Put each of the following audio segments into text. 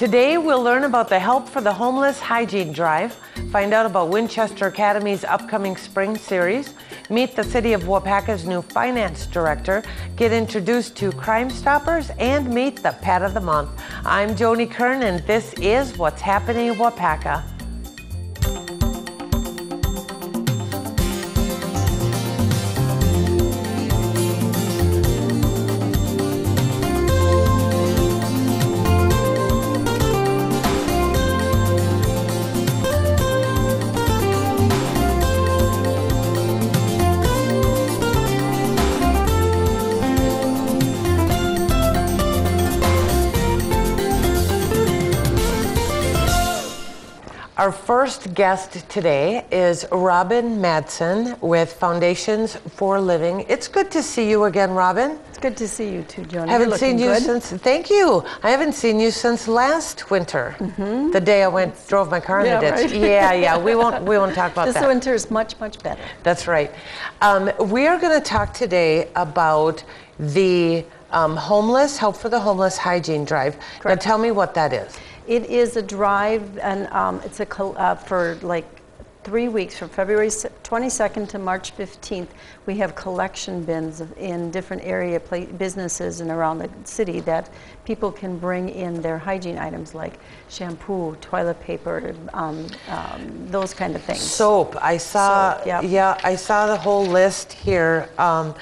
Today we'll learn about the Help for the Homeless Hygiene Drive, find out about Winchester Academy's upcoming spring series, meet the City of Waupaca's new finance director, get introduced to Crime Stoppers, and meet the Pet of the Month. I'm Joni Kern, and this is What's Happening in Waupaca. First guest today is Robin Madsen with Foundations for Living. It's good to see you again, Robin. It's good to see you too, Joni. Haven't seen you good. since. Thank you. I haven't seen you since last winter. The day I went drove my car in Mm-hmm. Yeah, the ditch. right. Yeah, yeah. We won't. We won't talk about This that. This winter is much, much better. That's right. Um, we are going to talk today about the um, homeless help for the homeless hygiene drive. Correct. Now, tell me what that is. It is a drive, and um, it's a col- uh, for like three weeks, from February 22nd to March 15th. We have collection bins in different area pla- businesses and around the city that people can bring in their hygiene items like shampoo, toilet paper, um, um, those kind of things. Soap. I saw. Soap, yep. Yeah, I saw the whole list here. Um,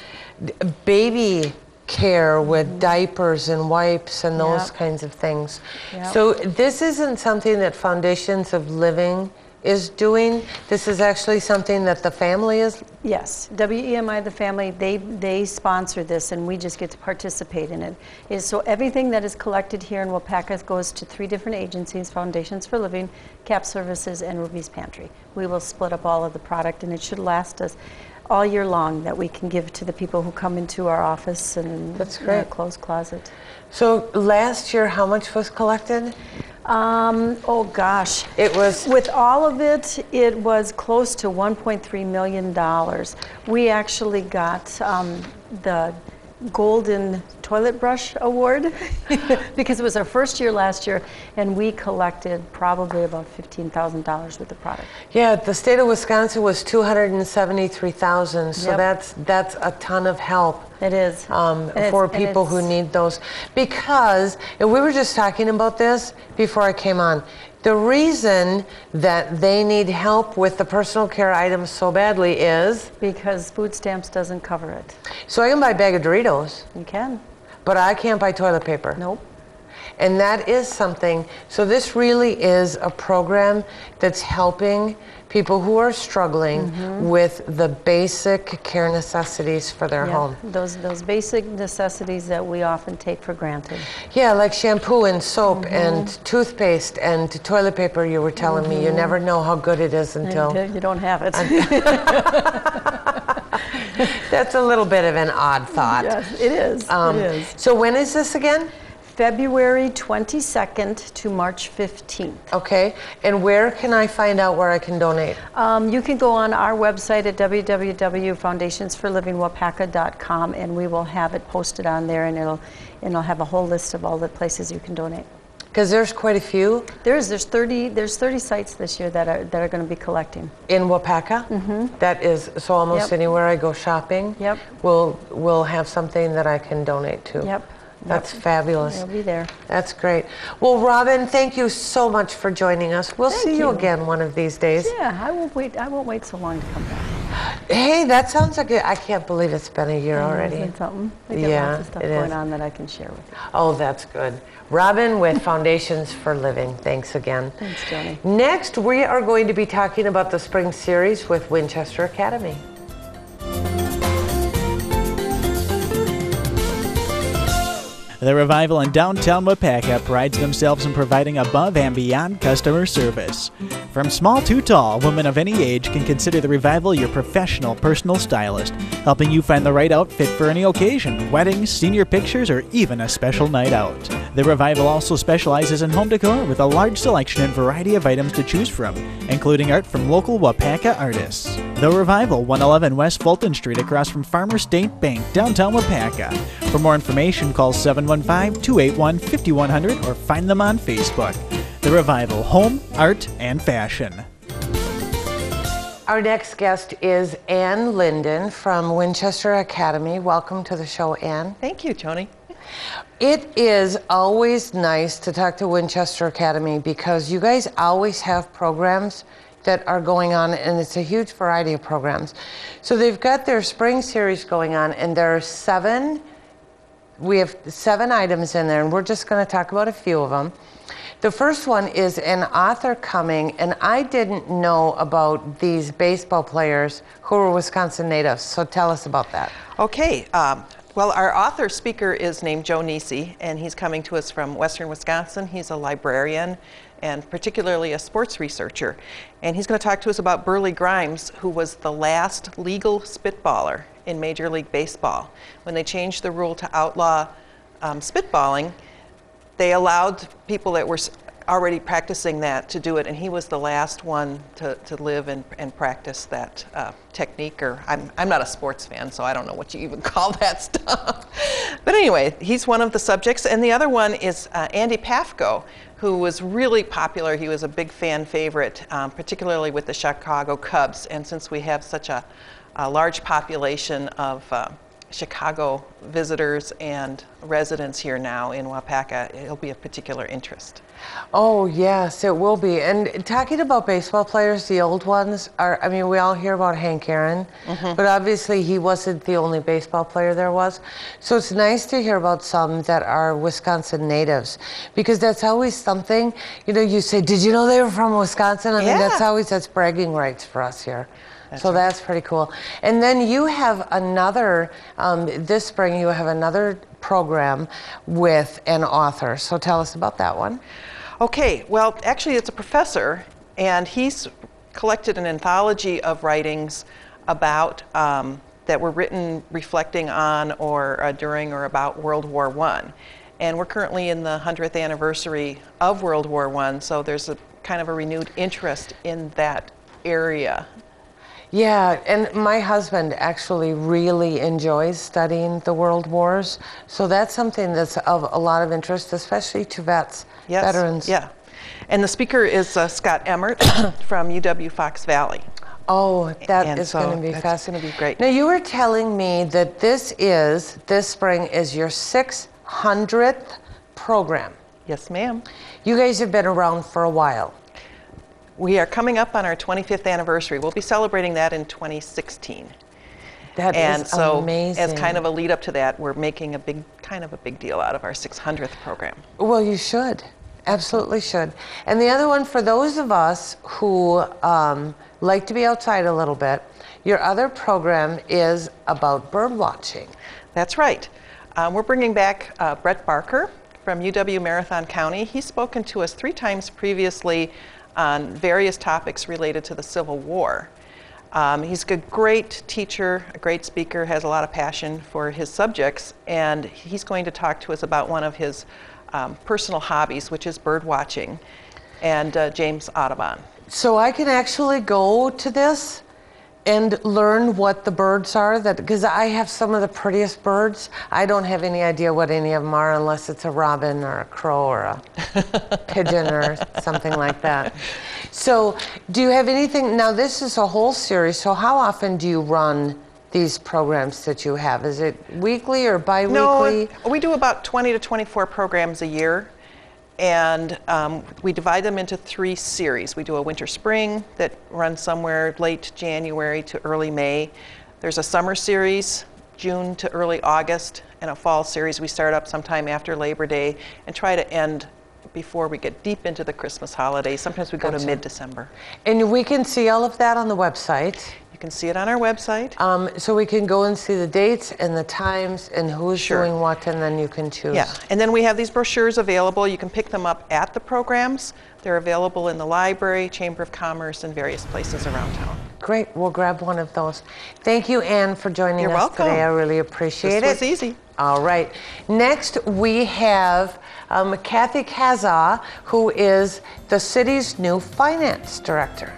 d- baby care with diapers and wipes and those Mm-hmm. Yep. kinds of things. Yep. So this isn't something that Foundations of Living is doing. This is actually something that the family is. Yes, WEMI, the family, they, they sponsor this and we just get to participate in it. Is so everything that is collected here in Waupaca goes to three different agencies, Foundations for Living, CAP Services, and Ruby's Pantry. We will split up all of the product and it should last us all year long that we can give to the people who come into our office and That's great. clothes closet. So last year, how much was collected? Um, oh gosh. It was With all of it, it was close to 1.3 million dollars. We actually got um, the Golden Toilet Brush Award because it was our first year last year, and we collected probably about $15,000 with the product. Yeah, the state of Wisconsin was 273,000, so Yep. that's that's a ton of help It is. um, for and people who need those. Because and we were just talking about this before I came on. The reason that they need help with the personal care items so badly is Because food stamps doesn't cover it. so I can buy a bag of Doritos, You can. but I can't buy toilet paper. Nope. And that is something, so this really is a program that's helping people who are struggling with the basic care necessities for their Yeah, home. Those, those basic necessities that we often take for granted. Yeah, like shampoo and soap Mm-hmm. and toothpaste and toilet paper, you were telling me. You never know how good it is until. Until you don't have it. That's a little bit of an odd thought. Yes, it is. Um, it is. So when is this again? February 22nd to March 15th. Okay, and where can I find out where I can donate? Um, you can go on our website at www.foundationsforlivingwaupaca.com and we will have it posted on there and it'll, and it'll have a whole list of all the places you can donate. Because there's quite a few There's, there's 30, there's 30 sites this year that are, that are going to be collecting. in Waupaca. That is, so almost Mm-hmm. Yep. anywhere I go shopping. Yep. Will will have something that I can donate to. Yep. That's fabulous. They'll be there. That's great. Well, Robin, thank you so much for joining us. We'll Thank see you you. again one of these days. Yeah, I won't wait, I won't wait so long to come back. Hey, that sounds like a, I can't believe it's been a year already. Isn't something? Got Yeah, lots of stuff going is. on that I can share with you. Oh, that's good. Robin with Foundations for Living. Thanks again. Thanks, Joni. Next, we are going to be talking about the spring series with Winchester Academy. The Revival in downtown Waupaca prides themselves in providing above and beyond customer service. From small to tall, women of any age can consider the Revival your professional personal stylist, helping you find the right outfit for any occasion, weddings, senior pictures, or even a special night out. The Revival also specializes in home decor with a large selection and variety of items to choose from, including art from local Waupaca artists. The Revival, 111 West Fulton Street across from Farmer State Bank, downtown Waupaca. For more information, call 714 215 281 5100 or find them on Facebook. The Revival Home, Art, and Fashion. Our next guest is Ann Linden from Winchester Academy. Welcome to the show, Ann. Thank you, Tony. It is always nice to talk to Winchester Academy because you guys always have programs that are going on, and it's a huge variety of programs. So they've got their spring series going on, and there are seven. We have seven items in there, and we're just going to talk about a few of them. The first one is an author coming, and I didn't know about these baseball players who are Wisconsin natives. So tell us about that. Okay. Um, well, our author speaker is named Joe Niese, and he's coming to us from Western Wisconsin. He's a librarian and particularly a sports researcher. And he's going to talk to us about Burleigh Grimes, who was the last legal spitballer in Major League Baseball. When they changed the rule to outlaw um, spitballing, they allowed people that were already practicing that to do it, and he was the last one to, to live and, and practice that uh, technique. Or I'm, I'm not a sports fan, so I don't know what you even call that stuff. but anyway, he's one of the subjects, and the other one is uh, Andy Pafko, who was really popular. He was a big fan favorite, um, particularly with the Chicago Cubs. And since we have such a, a large population of uh, Chicago visitors and residents here now in Waupaca, it'll be of particular interest. Oh, yes, it will be. And talking about baseball players, the old ones are, I mean, we all hear about Hank Aaron, mm-hmm. but obviously he wasn't the only baseball player there was. So it's nice to hear about some that are Wisconsin natives because that's always something, you know, you say, Did you know they were from Wisconsin? I yeah. mean, that's always, that's bragging rights for us here. That's so right. that's pretty cool. And then you have another, um, this spring, you have another program with an author. So tell us about that one. Okay, well, actually, it's a professor, and he's collected an anthology of writings about um, that were written reflecting on or uh, during or about World War I. And we're currently in the 100th anniversary of World War I, so there's a kind of a renewed interest in that area yeah, and my husband actually really enjoys studying the world wars. So that's something that's of a lot of interest, especially to vets, yes, veterans. Yeah. And the speaker is uh, Scott Emmert from UW Fox Valley. Oh, that and is so going to be that's going to be great. Now, you were telling me that this is, this spring is your 600th program. Yes, ma'am. You guys have been around for a while. We are coming up on our 25th anniversary. We'll be celebrating that in 2016. That and so amazing. as kind of a lead up to that, we're making a big, kind of a big deal out of our 600th program. Well, you should. Absolutely should. And the other one, for those of us who um, like to be outside a little bit, your other program is about bird watching. That's right. Um, we're bringing back uh, Brett Barker from UW Marathon County. He's spoken to us three times previously on various topics related to the Civil War. Um, he's a great teacher, a great speaker, has a lot of passion for his subjects, and he's going to talk to us about one of his um, personal hobbies, which is bird watching, and uh, James Audubon. So I can actually go to this and learn what the birds are that because I have some of the prettiest birds. I don't have any idea what any of them are unless it's a robin or a crow or a pigeon or something like that. So, do you have anything now this is a whole series. So how often do you run these programs that you have? Is it weekly or bi-weekly? No, we do about 20 to 24 programs a year and um, we divide them into three series. We do a winter spring that runs somewhere late January to early May. There's a summer series, June to early August, and a fall series we start up sometime after Labor Day and try to end before we get deep into the Christmas holidays. Sometimes we go gotcha. to mid December. And we can see all of that on the website. You can see it on our website. Um, so we can go and see the dates and the times and who's sure. doing what, and then you can choose. Yeah, and then we have these brochures available. You can pick them up at the programs. They're available in the library, Chamber of Commerce, and various places around town. Great. We'll grab one of those. Thank you, Anne, for joining You're us welcome. today. I really appreciate this it. This was easy. All right. Next, we have um, Kathy Kasza, who is the city's new finance director.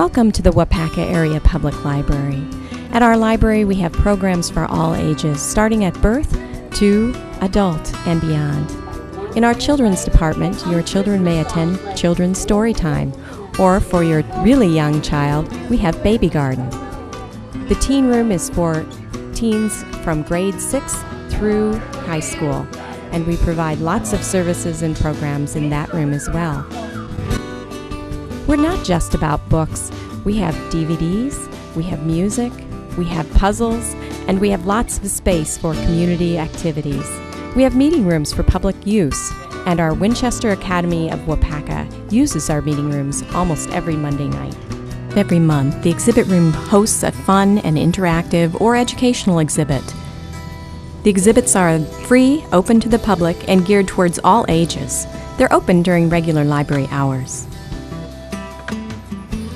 Welcome to the Waupaca Area Public Library. At our library, we have programs for all ages, starting at birth to adult and beyond. In our children's department, your children may attend children's story time, or for your really young child, we have Baby Garden. The teen room is for teens from grade 6 through high school, and we provide lots of services and programs in that room as well. We're not just about books. We have DVDs, we have music, we have puzzles, and we have lots of space for community activities. We have meeting rooms for public use, and our Winchester Academy of Waupaca uses our meeting rooms almost every Monday night. Every month, the exhibit room hosts a fun and interactive or educational exhibit. The exhibits are free, open to the public, and geared towards all ages. They're open during regular library hours.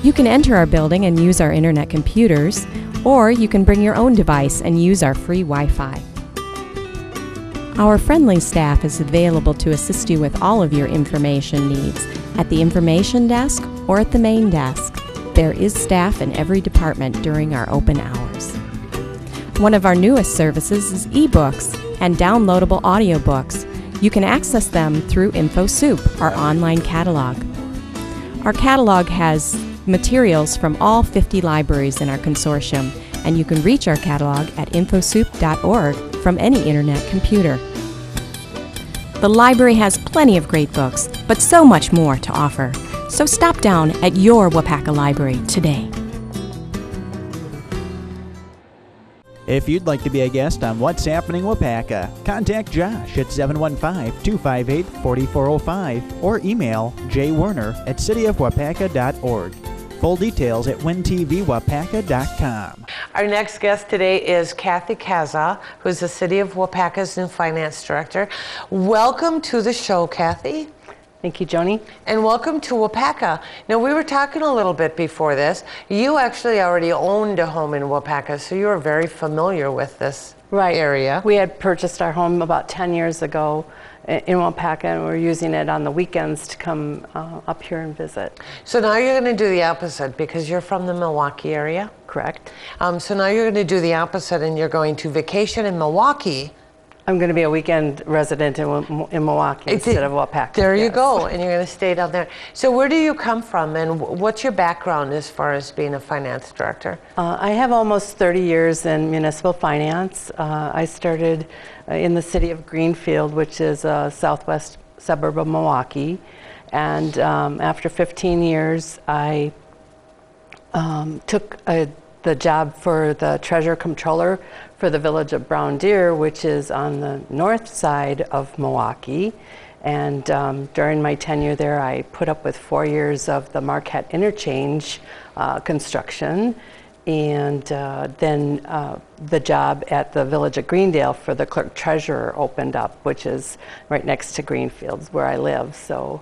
You can enter our building and use our internet computers, or you can bring your own device and use our free Wi Fi. Our friendly staff is available to assist you with all of your information needs at the information desk or at the main desk. There is staff in every department during our open hours. One of our newest services is ebooks and downloadable audiobooks. You can access them through InfoSoup, our online catalog. Our catalog has materials from all 50 libraries in our consortium, and you can reach our catalog at infosoup.org from any internet computer. The library has plenty of great books, but so much more to offer. So stop down at your Waupaca Library today. If you'd like to be a guest on What's Happening Waupaca, contact Josh at 715-258-4405 or email jwerner at cityofwaupaca.org. Full details at wintvwaupaca.com. Our next guest today is Kathy Kasza, who's the City of Waupaca's new finance director. Welcome to the show, Kathy. Thank you, Joni. And welcome to Waupaca. Now, we were talking a little bit before this. You actually already owned a home in Waupaca, so you are very familiar with this Right. area. We had purchased our home about 10 years ago i- in Waupaca, and we're using it on the weekends to come uh, up here and visit. So now you're going to do the opposite because you're from the Milwaukee area. Correct? Um, so now you're going to do the opposite and you're going to vacation in Milwaukee. I'm going to be a weekend resident in, in Milwaukee instead of Waupaca. There you go, and you're going to stay down there. So where do you come from, and what's your background as far as being a finance director? Uh, I have almost 30 years in municipal finance. Uh, I started in the city of Greenfield, which is a southwest suburb of Milwaukee. And um, after 15 years, I um, took a, the job for the treasurer controller for the village of Brown Deer, which is on the north side of Milwaukee. And um, during my tenure there, I put up with four years of the Marquette Interchange uh, construction. And uh, then uh, the job at the village of Greendale for the clerk treasurer opened up, which is right next to Greenfields where I live. So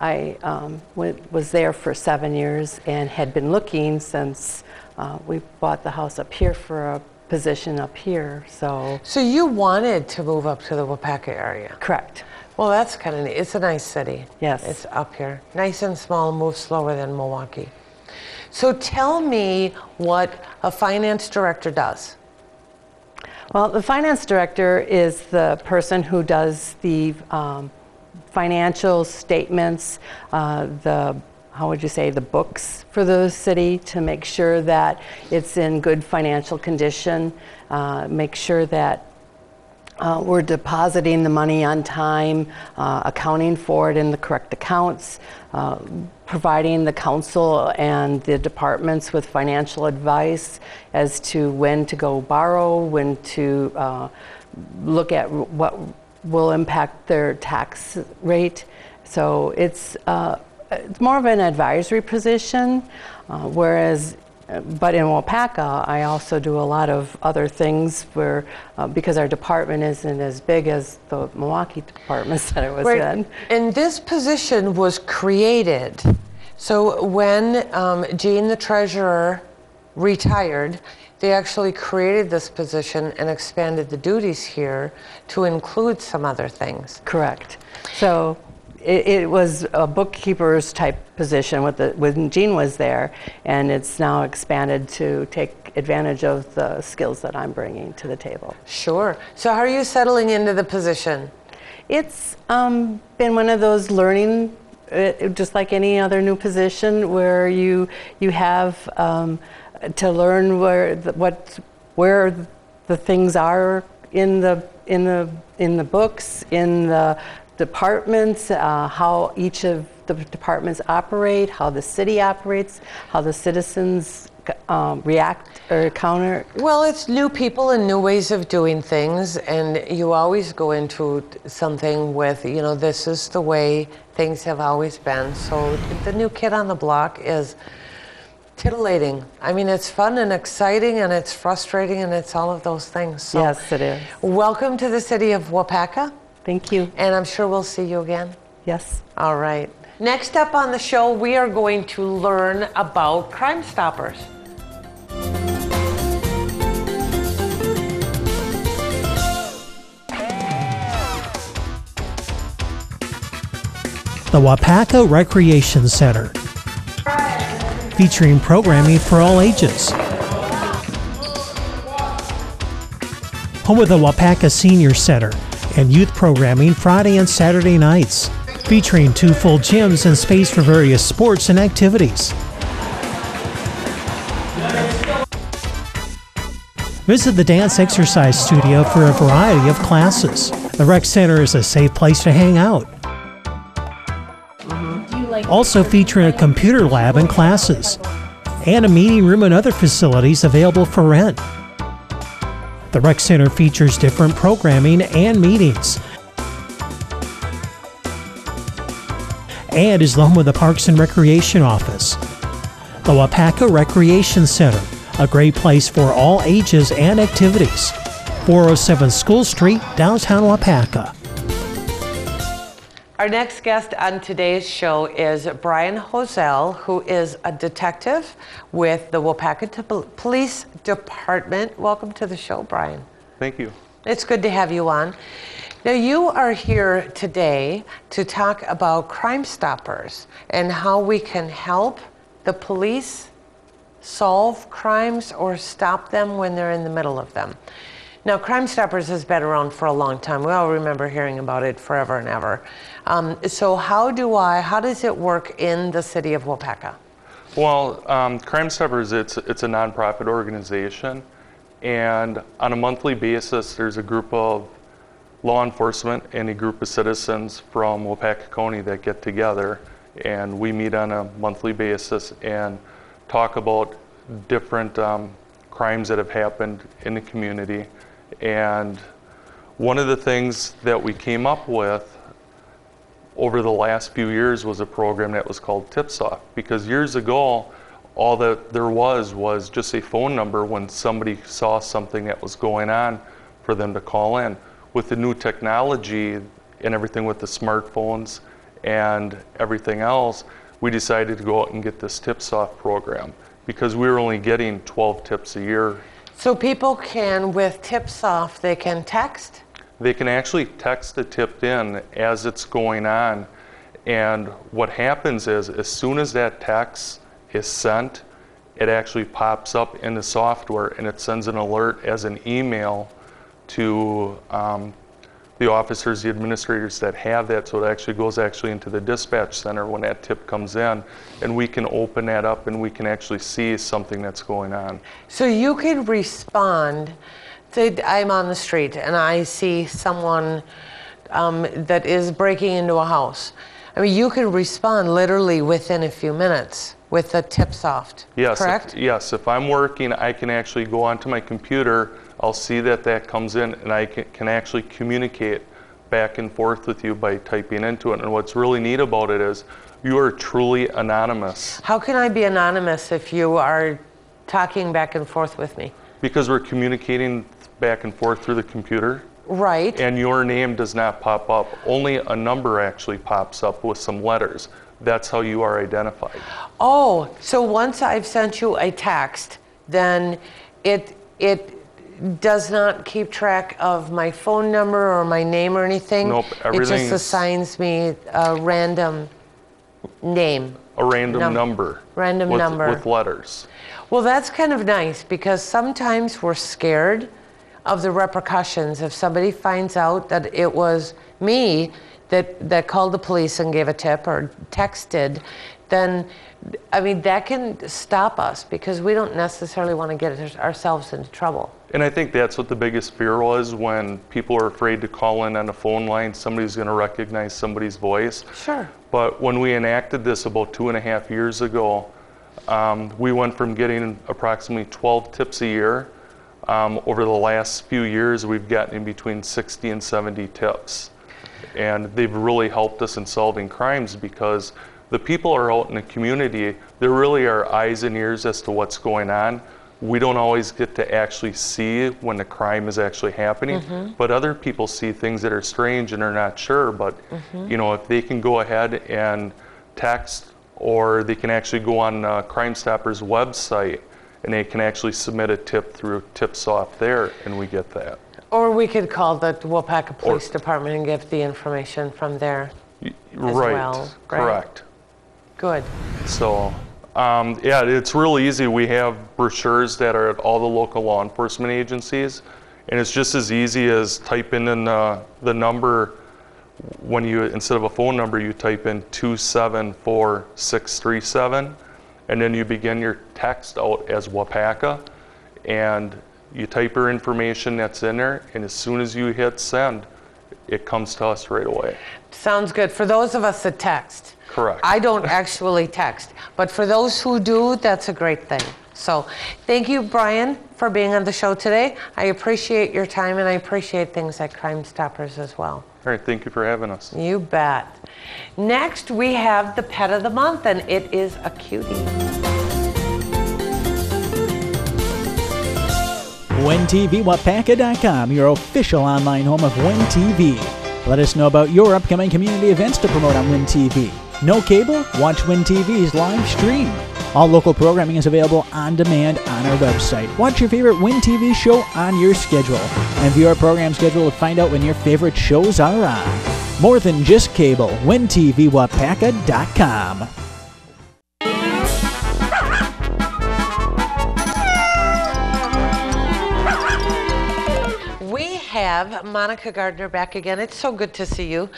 I um, w- was there for seven years and had been looking since uh, we bought the house up here for a position up here. So, So you wanted to move up to the Waupaca area. correct. Well, that's kind of neat. It's a nice city. Yes. It's up here. Nice and small, moves slower than Milwaukee. So tell me what a finance director does. Well, the finance director is the person who does the um, financial statements, uh, the how would you say the books for the city to make sure that it's in good financial condition, uh, make sure that uh, we're depositing the money on time, uh, accounting for it in the correct accounts, uh, providing the council and the departments with financial advice as to when to go borrow, when to uh, look at what will impact their tax rate. So it's uh, it's more of an advisory position, uh, whereas but in Waupaca, I also do a lot of other things where, uh, because our department isn't as big as the Milwaukee departments that I was in. And this position was created. So when um, Jean, the treasurer, retired, they actually created this position and expanded the duties here to include some other things. Correct. So it, it was a bookkeeper's type position with the, when Gene was there, and it's now expanded to take advantage of the skills that I'm bringing to the table. Sure. So, how are you settling into the position? It's um, been one of those learning, uh, just like any other new position, where you you have um, to learn where the, what where the things are in the in the in the books, in the departments, uh, how each of the departments operate, how the city operates, how the citizens um, react or counter? Well, it's new people and new ways of doing things, and you always go into something with, you know, this is the way things have always been. So the new kid on the block is titillating. I mean, it's fun and exciting, and it's frustrating, and it's all of those things. So yes, it is. Welcome to the city of Waupaca. Thank you. And I'm sure we'll see you again. Yes. All right. Next up on the show, we are going to learn about Crime Stoppers. The Waupaca Recreation Center, featuring programming for all ages. Home of the Waupaca Senior Center and youth programming Friday and Saturday nights, featuring two full gyms and space for various sports and activities. Visit the Dance Exercise Studio for a variety of classes. The Rec Center is a safe place to hang out. Also featuring a computer lab and classes, and a meeting room and other facilities available for rent. The Rec Center features different programming and meetings, and is the home of the Parks and Recreation Office. The Waupaca Recreation Center, a great place for all ages and activities. 407 School Street, downtown Waupaca. Our next guest on today's show is Brian Hosel, who is a detective with the Waupaca Police Department. Welcome to the show, Brian. Thank you. It's good to have you on. Now, you are here today to talk about Crime Stoppers and how we can help the police solve crimes or stop them when they're in the middle of them. Now, Crime Stoppers has been around for a long time. We all remember hearing about it forever and ever. Um, so how do I, how does it work in the city of Waupaca? Well, um, Crime Stoppers, it's, it's a nonprofit organization. And on a monthly basis, there's a group of law enforcement and a group of citizens from Waupaca County that get together. And we meet on a monthly basis and talk about different um, crimes that have happened in the community and one of the things that we came up with over the last few years was a program that was called TipSoft because years ago, all that there was was just a phone number when somebody saw something that was going on for them to call in. With the new technology and everything with the smartphones and everything else, we decided to go out and get this TipSoft program because we were only getting 12 tips a year so people can, with TipSoft, they can text? They can actually text the tip in as it's going on. And what happens is, as soon as that text is sent, it actually pops up in the software and it sends an alert as an email to um, the officers, the administrators that have that, so it actually goes actually into the dispatch center when that tip comes in, and we can open that up and we can actually see something that's going on. So you can respond. Say I'm on the street and I see someone um, that is breaking into a house. I mean, you can respond literally within a few minutes with the TipSoft. Yes, correct? If, yes. If I'm working, I can actually go onto my computer I'll see that that comes in and I can, can actually communicate back and forth with you by typing into it. And what's really neat about it is you are truly anonymous. How can I be anonymous if you are talking back and forth with me? Because we're communicating back and forth through the computer. Right. And your name does not pop up. Only a number actually pops up with some letters. That's how you are identified. Oh, so once I've sent you a text, then it it does not keep track of my phone number or my name or anything. Nope, everything. It just assigns me a random name. A random Num- number. random with, number. With letters. Well, that's kind of nice because sometimes we're scared of the repercussions if somebody finds out that it was me that that called the police and gave a tip or texted then I mean that can stop us because we don't necessarily want to get ourselves into trouble. And I think that's what the biggest fear was when people are afraid to call in on a phone line, somebody's going to recognize somebody's voice. Sure. But when we enacted this about two and a half years ago, um, we went from getting approximately 12 tips a year. Um, over the last few years, we've gotten in between 60 and 70 tips. And they've really helped us in solving crimes because the people are out in the community, there really are eyes and ears as to what's going on. We don't always get to actually see when the crime is actually happening, but other people see things that are strange and are not sure. But you know, if they can go ahead and text, or they can actually go on uh, Crime Stoppers website and they can actually submit a tip through TipSoft there, and we get that. Or we could call the Waupaca Police Department and get the information from there. right, well, right? correct. Good. So, um, yeah, it's real easy. We have brochures that are at all the local law enforcement agencies, and it's just as easy as typing in the, the number when you, instead of a phone number, you type in 274637, and then you begin your text out as Waupaca, and you type your information that's in there, and as soon as you hit send, it comes to us right away. Sounds good. For those of us that text. Correct. I don't actually text, but for those who do, that's a great thing. So thank you, Brian, for being on the show today. I appreciate your time and I appreciate things at Crime Stoppers as well. All right, thank you for having us. You bet. Next, we have the pet of the month, and it is a cutie. WinTVWaupaca.com, your official online home of WinTV. Let us know about your upcoming community events to promote on WinTV. No cable? Watch WinTV's live stream. All local programming is available on demand on our website. Watch your favorite Win TV show on your schedule and view our program schedule to find out when your favorite shows are on. More than just cable, WinTVWaupaca.com. We have Monica Gardner back again. It's so good to see you.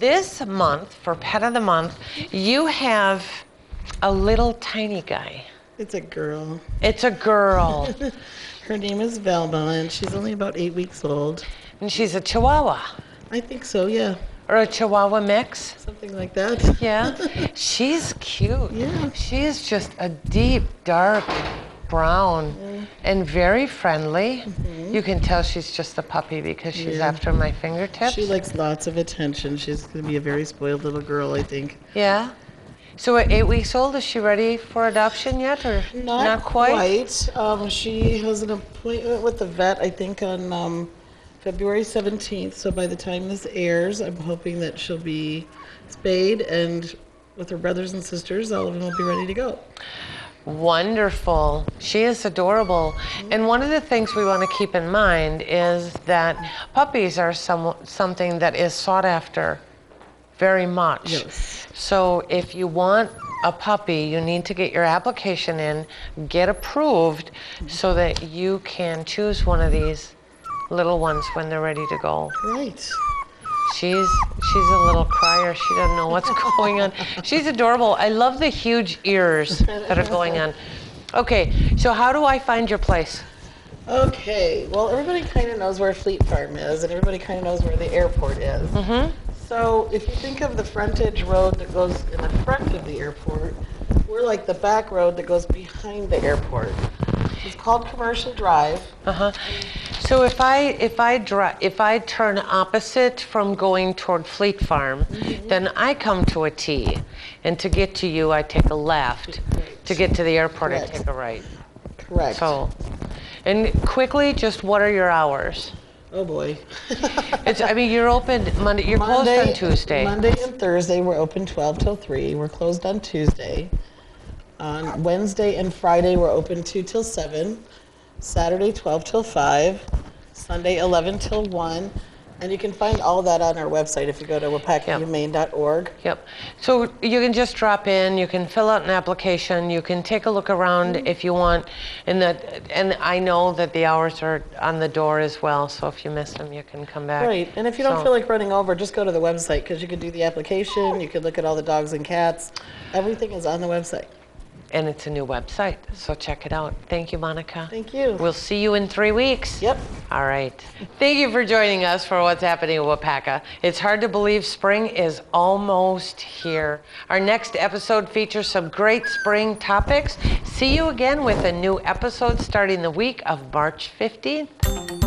This month, for Pet of the Month, you have a little tiny guy. It's a girl. It's a girl, Her name is Velma, and she's only about eight weeks old. and she's a Chihuahua I think so, yeah. or a Chihuahua mix. Something like that. Yeah, she's cute. Yeah. She is just a deep, dark brown and very friendly. You can tell she's just a puppy because she's Mm-hmm. Yeah. after my fingertips. She likes lots of attention. She's going to be a very spoiled little girl, I think. yeah. So at eight weeks old, is she ready for adoption yet, or Not, quite. Um, she has an appointment with the vet, I think, on um, February 17th. So by the time this airs, I'm hoping that she'll be spayed and with her brothers and sisters, all of them will be ready to go. Wonderful. She is adorable. And one of the things we want to keep in mind is that puppies are some, something that is sought after very much. Yes. So if you want a puppy, you need to get your application in, get approved so that you can choose one of these little ones when they're ready to go. Right. She's she's a little crier. She doesn't know what's going on. She's adorable. I love the huge ears that are going on. Okay, so how do I find your place? Okay, well, everybody kind of knows where Fleet Farm is, and everybody kind of knows where the airport is. Mm-hmm. So if you think of the frontage road that goes in the front of the airport, we're like the back road that goes behind the airport. It's called Commercial Drive. Uh-huh. So if I if I dri- if I turn opposite from going toward Fleet Farm, then I come to a T, and to get to you, I take a left. To get to the airport, I take a right. Correct. So, and quickly, just what are your hours? Oh boy. It's I mean you're open Monday. You're closed on Tuesday. Monday and Thursday, we're open 12 till 3. We're closed on Tuesday. On Wednesday and Friday, we're open 2 till 7. Saturday 12 till 5, Sunday 11 till 1. And you can find all that on our website if you go to waupacahumane.org. Yep. So you can just drop in, you can fill out an application, you can take a look around Mm-hmm. if you want. And that, and I know that the hours are on the door as well, so if you miss them, you can come back. Right, and if you don't So- feel like running over, just go to the website because you can do the application, you can look at all the dogs and cats. Everything is on the website. And it's a new website, so check it out. Thank you, Monica. Thank you. We'll see you in three weeks. Yep. All right. Thank you for joining us for What's Happening in Waupaca. It's hard to believe spring is almost here. Our next episode features some great spring topics. See you again with a new episode starting the week of March 15th.